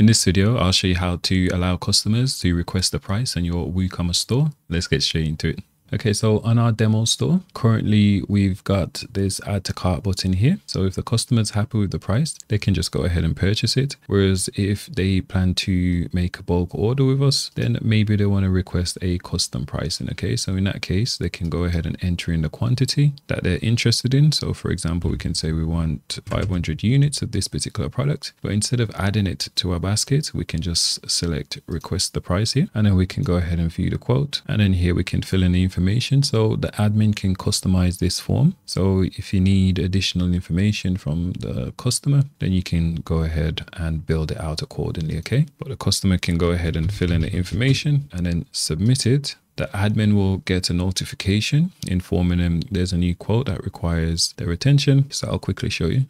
In this video, I'll show you how to allow customers to request the price on your WooCommerce store. Let's get straight into it. Okay, so on our demo store, currently we've got this add to cart button here. So if the customer's happy with the price, they can just go ahead and purchase it. Whereas if they plan to make a bulk order with us, then maybe they want to request a custom pricing. Okay, so in that case, they can go ahead and enter in the quantity that they're interested in. So for example, we can say we want 500 units of this particular product, but instead of adding it to our basket, we can just select request the price here, and then we can go ahead and view the quote. And then here we can fill in the information information. So the admin can customize this form. So if you need additional information from the customer, then you can go ahead and build it out accordingly. Okay. But the customer can go ahead and fill in the information and then submit it the admin will get a notification informing them there's a new quote that requires their attention. So I'll quickly show you.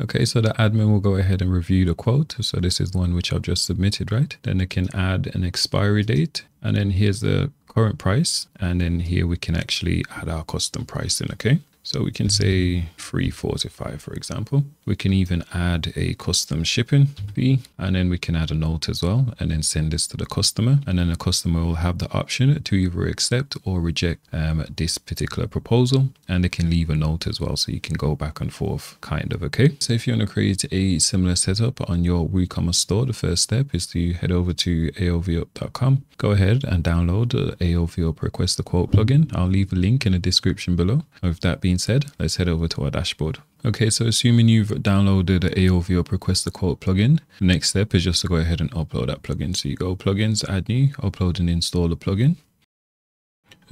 Okay, so the admin will go ahead and review the quote. So this is one which I've just submitted, right? Then they can add an expiry date. And then here's the current price. And then here we can actually add our custom pricing, okay? So we can say 345, for example. We can even add a custom shipping fee and then we can add a note as well and then send this to the customer. And then the customer will have the option to either accept or reject um, this particular proposal. And they can leave a note as well. So you can go back and forth kind of, okay? So if you want to create a similar setup on your WooCommerce store, the first step is to head over to aovup.com. Go ahead and download the AOVUp request a quote plugin. I'll leave a link in the description below. With that being being said, let's head over to our dashboard. Okay, so assuming you've downloaded the AOVUp Request a Quote plugin, the next step is just to go ahead and upload that plugin. So you go plugins, add new, upload and install the plugin.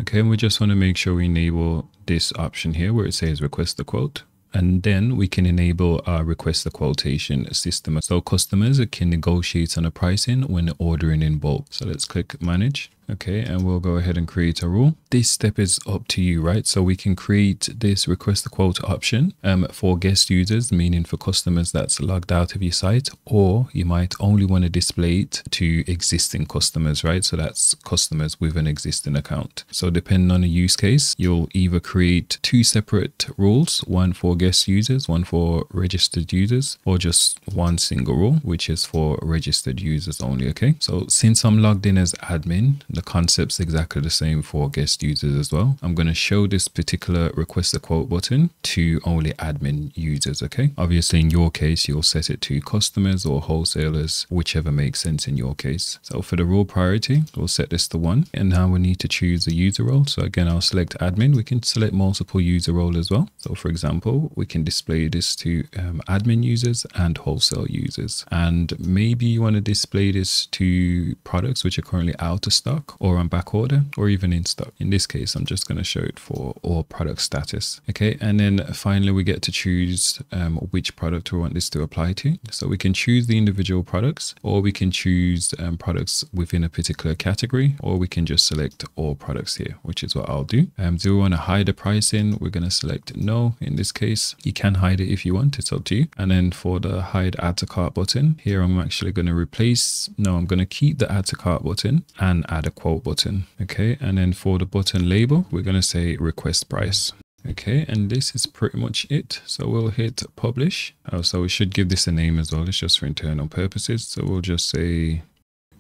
Okay, and we just want to make sure we enable this option here where it says request the quote. And then we can enable our request the quotation system. So customers can negotiate on a pricing when ordering in bulk. So let's click manage. Okay, and we'll go ahead and create a rule. This step is up to you, right? So we can create this request the quote option um, for guest users, meaning for customers that's logged out of your site, or you might only want to display it to existing customers, right? So that's customers with an existing account. So depending on the use case, you'll either create two separate rules, one for guest users, one for registered users, or just one single rule, which is for registered users only, okay? So since I'm logged in as admin, the concept's exactly the same for guest users as well. I'm going to show this particular request a quote button to only admin users, okay? Obviously, in your case, you'll set it to customers or wholesalers, whichever makes sense in your case. So for the role priority, we'll set this to one. And now we need to choose the user role. So again, I'll select admin. We can select multiple user role as well. So for example, we can display this to um, admin users and wholesale users. And maybe you want to display this to products which are currently out of stock or on back order or even in stock. In this case, I'm just going to show it for all product status. Okay. And then finally, we get to choose um, which product we want this to apply to. So we can choose the individual products or we can choose um, products within a particular category or we can just select all products here, which is what I'll do. Um, do we want to hide the pricing? We're going to select no. In this case, you can hide it if you want. It's up to you. And then for the hide add to cart button here, I'm actually going to replace, no, I'm going to keep the add to cart button and add a quote button. Okay, and then for the button label, we're going to say request price. Okay, and this is pretty much it. So we'll hit publish. Oh, so we should give this a name as well. It's just for internal purposes. So we'll just say,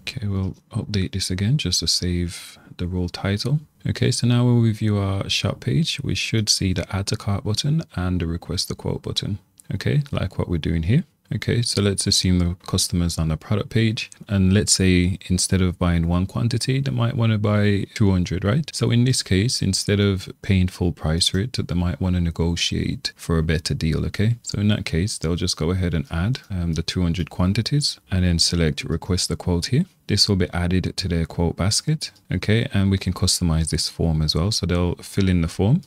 okay, we'll update this again just to save the role title. Okay, so now when we'll review our shop page. We should see the add to cart button and the request the quote button. Okay, like what we're doing here. Okay, so let's assume the customer's on the product page. And let's say instead of buying one quantity, they might want to buy 200, right? So in this case, instead of paying full price for it, they might want to negotiate for a better deal, okay? So in that case, they'll just go ahead and add um, the 200 quantities and then select request a quote here. This will be added to their quote basket, okay? And we can customize this form as well. So they'll fill in the form,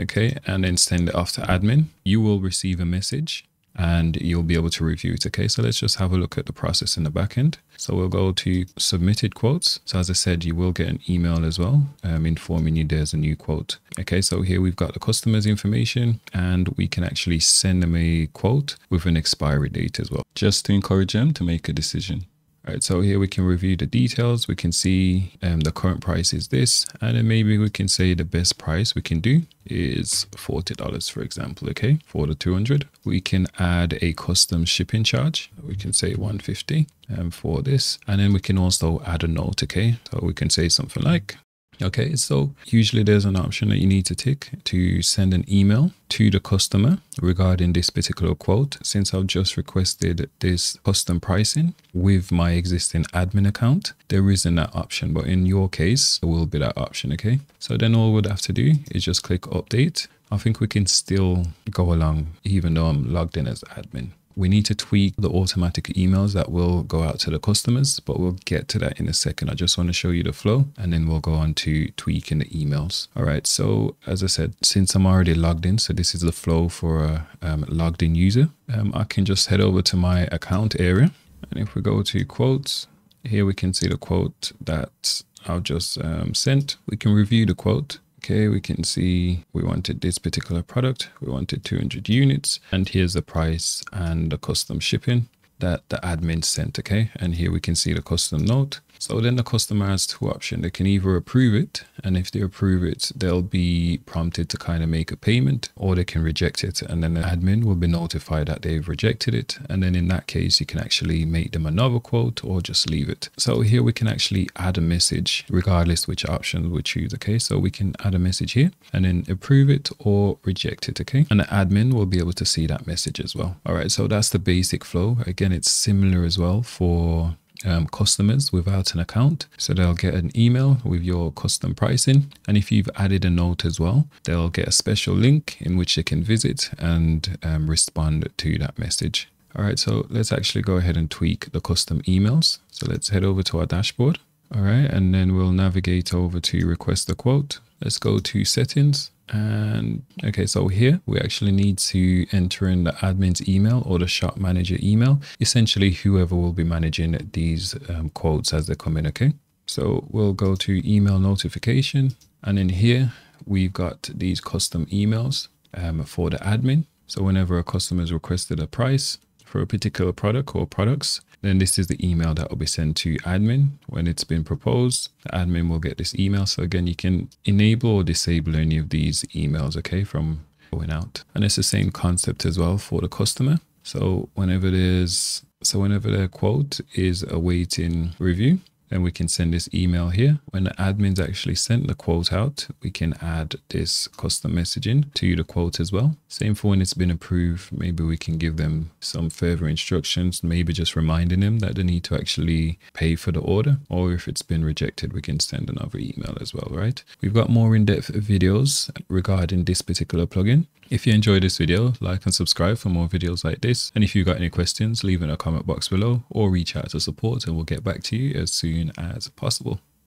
okay? And then send it off to admin. You will receive a message and you'll be able to review it. Okay, so let's just have a look at the process in the backend. So we'll go to submitted quotes. So as I said, you will get an email as well um, informing you there's a new quote. Okay, so here we've got the customer's information and we can actually send them a quote with an expiry date as well, just to encourage them to make a decision. Right, so here we can review the details. We can see um, the current price is this, and then maybe we can say the best price we can do is $40, for example, okay, for the 200. We can add a custom shipping charge. We can say 150 um, for this, and then we can also add a note, okay? So we can say something like, Okay, so usually there's an option that you need to tick to send an email to the customer regarding this particular quote. Since I've just requested this custom pricing with my existing admin account, there isn't that option, but in your case, there will be that option. Okay, so then all we'd have to do is just click update. I think we can still go along even though I'm logged in as admin. We need to tweak the automatic emails that will go out to the customers, but we'll get to that in a second. I just want to show you the flow and then we'll go on to tweaking the emails. All right. So as I said, since I'm already logged in, so this is the flow for a um, logged in user, um, I can just head over to my account area. And if we go to quotes, here we can see the quote that I've just um, sent. We can review the quote Okay, we can see we wanted this particular product. We wanted 200 units and here's the price and the custom shipping that the admin sent. Okay, and here we can see the custom note. So then the customer has two options. They can either approve it, and if they approve it, they'll be prompted to kind of make a payment, or they can reject it, and then the admin will be notified that they've rejected it. And then in that case, you can actually make them another quote or just leave it. So here we can actually add a message regardless which option we choose. Okay, so we can add a message here and then approve it or reject it. Okay, and the admin will be able to see that message as well. All right, so that's the basic flow. Again, it's similar as well for um, customers without an account. So they'll get an email with your custom pricing. And if you've added a note as well, they'll get a special link in which they can visit and um, respond to that message. All right, so let's actually go ahead and tweak the custom emails. So let's head over to our dashboard. All right, and then we'll navigate over to request a quote. Let's go to settings and okay, so here we actually need to enter in the admin's email or the shop manager email, essentially whoever will be managing these um, quotes as they come in. Okay, so we'll go to email notification and in here we've got these custom emails um, for the admin. So whenever a customer has requested a price for a particular product or products, then this is the email that will be sent to admin when it's been proposed. The admin will get this email. So again, you can enable or disable any of these emails, okay, from going out. And it's the same concept as well for the customer. So whenever there's, so whenever their quote is awaiting review, then we can send this email here. When the admins actually sent the quote out, we can add this custom messaging to the quote as well. Same for when it's been approved. Maybe we can give them some further instructions, maybe just reminding them that they need to actually pay for the order. Or if it's been rejected, we can send another email as well, right? We've got more in-depth videos regarding this particular plugin. If you enjoyed this video, like and subscribe for more videos like this. And if you've got any questions, leave in a comment box below or reach out to support and we'll get back to you as soon as possible.